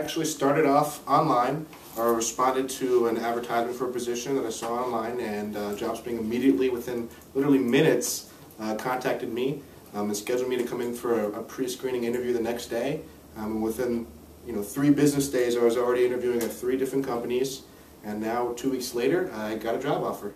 actually started off online, or responded to an advertisement for a position that I saw online, and uh, JobSpring immediately, within literally minutes, uh, contacted me um, and scheduled me to come in for a, a pre-screening interview the next day. Um, within you know three business days, I was already interviewing at three different companies, and now two weeks later, I got a job offer.